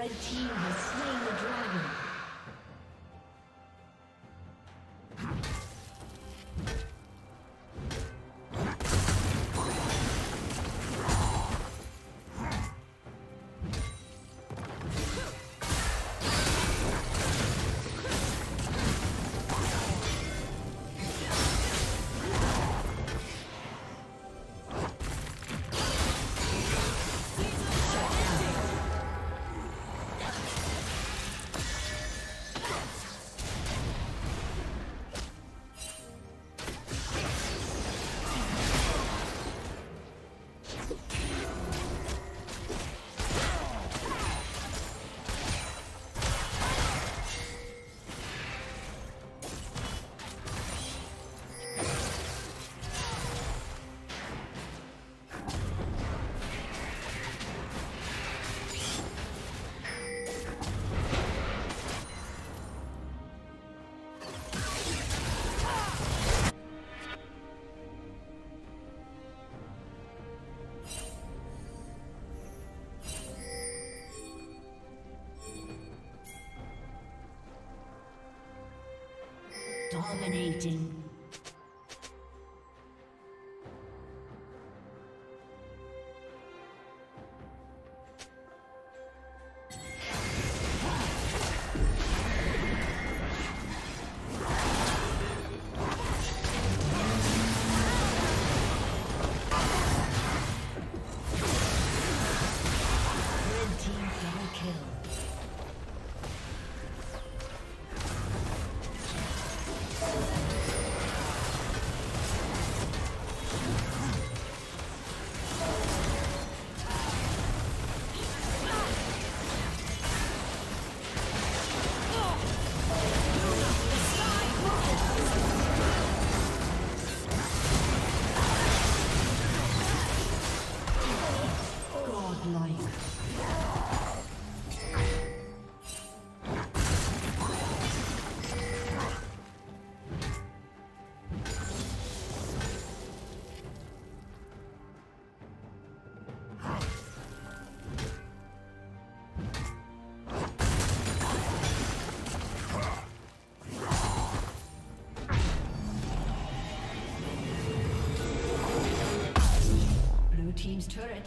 Red team has Dominating.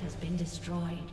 Has been destroyed.